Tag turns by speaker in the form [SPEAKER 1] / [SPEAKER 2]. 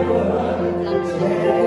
[SPEAKER 1] You.